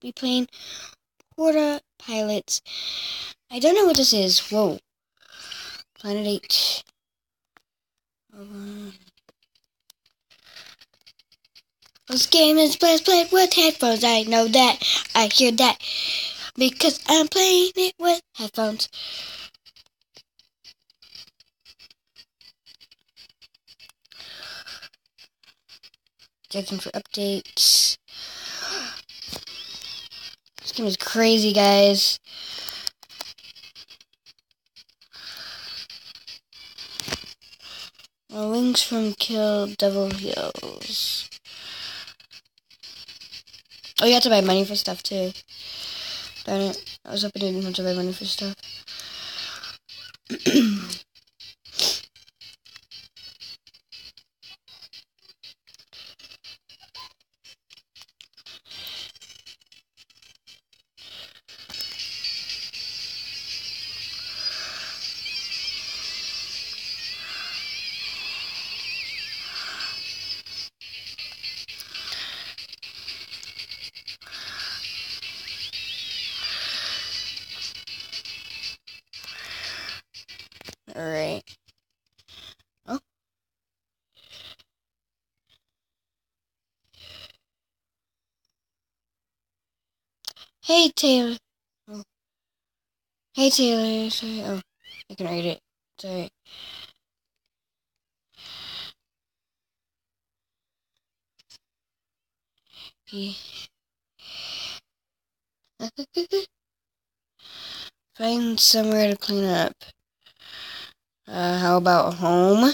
be playing Porta Pilots. I don't know what this is. Whoa. Planet 8. Um, this game is best played with headphones. I know that. I hear that. Because I'm playing it with headphones. Checking for updates. Game is crazy, guys. Uh, Wings from Kill Devil Hills. Oh, you have to buy money for stuff too. Darn it. I was hoping I didn't have to buy money for stuff. Hey, Taylor. Oh. Hey, Taylor. Sorry. Oh, I can read it. Sorry. Find somewhere to clean up. Uh, how about home?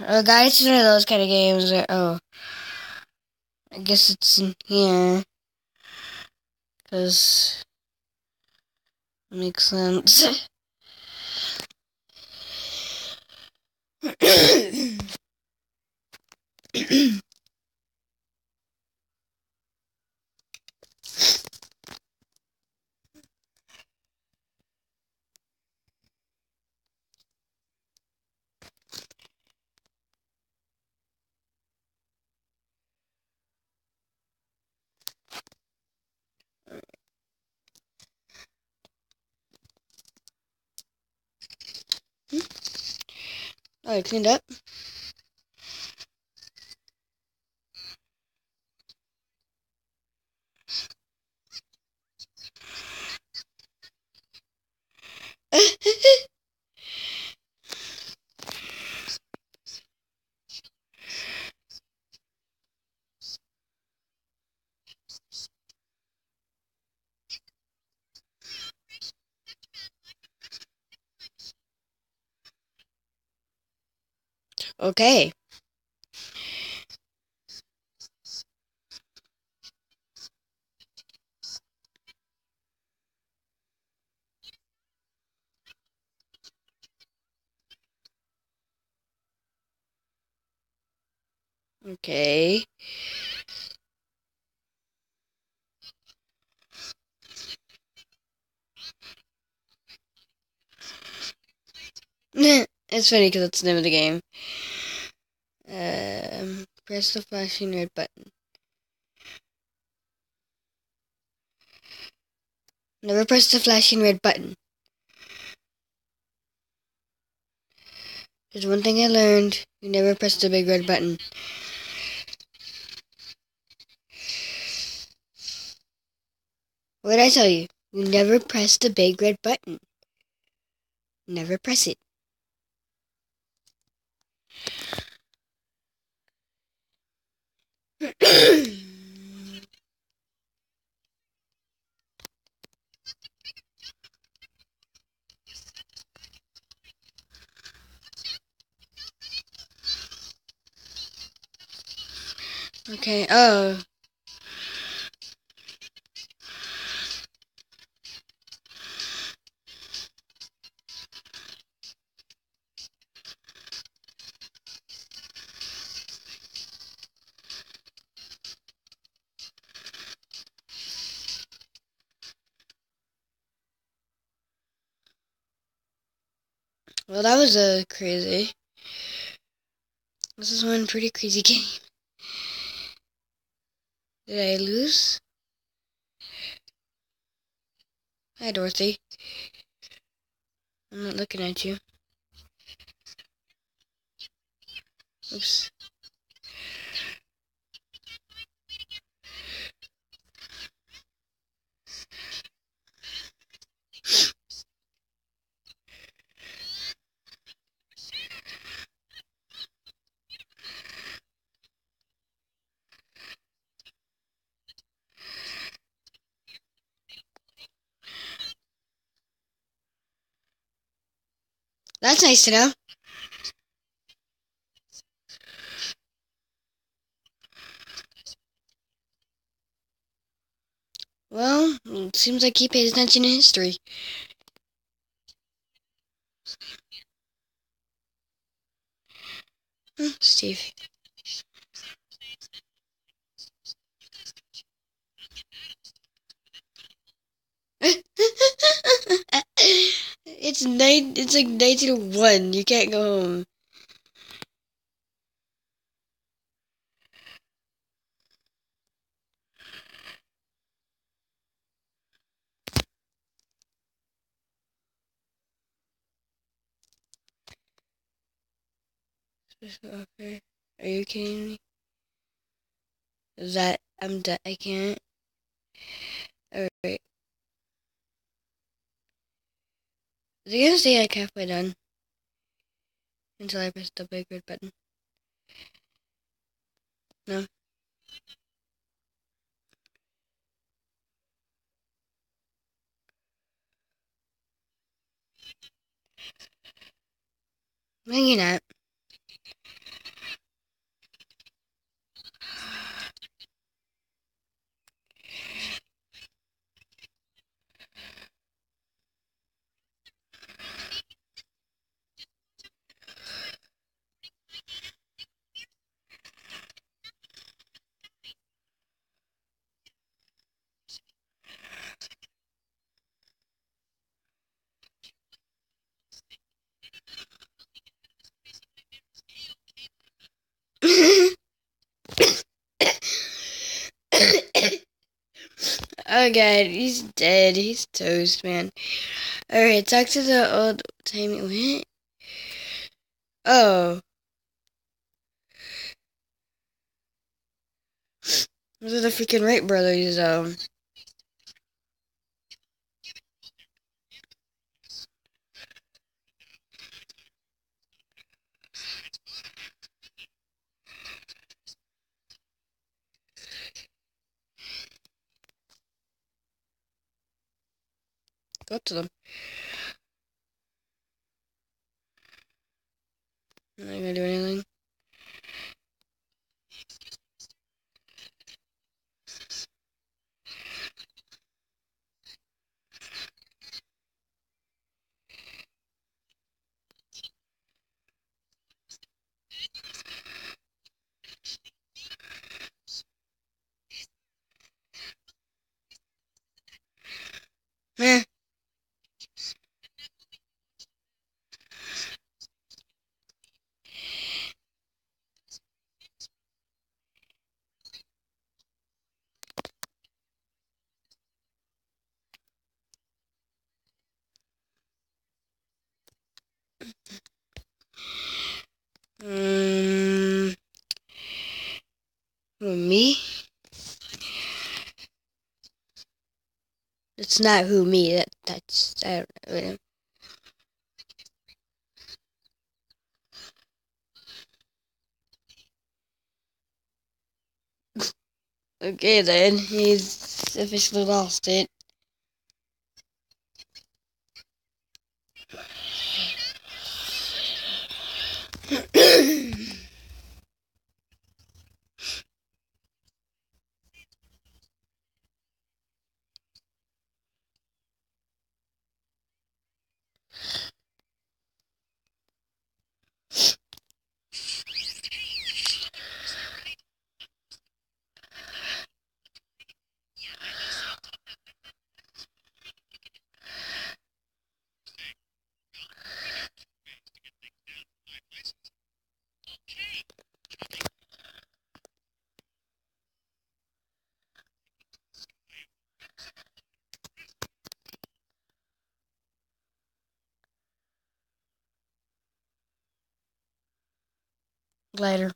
Uh, guys, of those kind of games that, oh, I guess it's in here. Because, makes sense. Oh, I cleaned up. Okay. Okay. it's funny because it's the name of the game. Um, press the flashing red button. Never press the flashing red button. There's one thing I learned. You never press the big red button. What did I tell you? You never press the big red button. Never press it. Okay, oh. Well, that was a uh, crazy. This is one pretty crazy game. Did I lose? Hi, Dorothy. I'm not looking at you. Oops. That's nice to know. Well, it seems like he pays attention to history. Steve. it's night. It's like nineteen oh one. You can't go home. Okay. Are you kidding me? Is that I'm dead? I can't. Alright. Is it gonna stay like halfway done? Until I press the big red button. No. Hanging out. God, he's dead. He's toast, man. Alright, talk to the old timey what? Oh. Those are the freaking Wright brothers, um. Up to them. I'm not gonna do anything. Meh. Um, who, me? It's not who me. That that's I don't know. Okay then, he's officially lost it. Glider.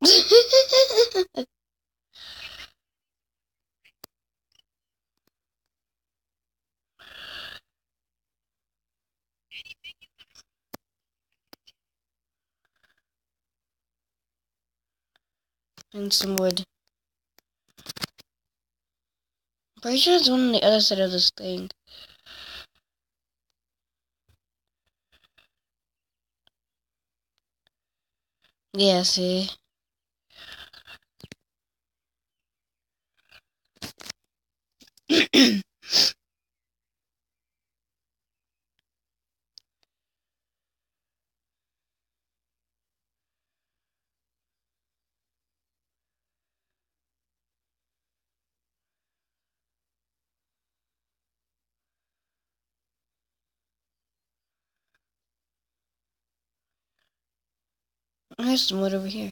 and some wood. I'm pretty sure it's one on the other side of this thing. Yeah, see? There's some wood over here.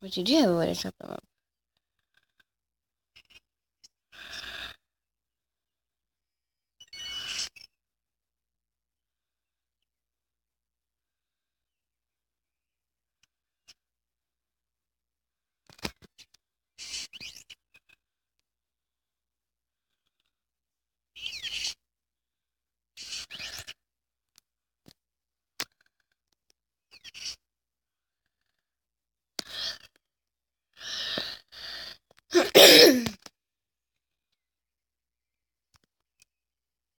But you do have chop them up.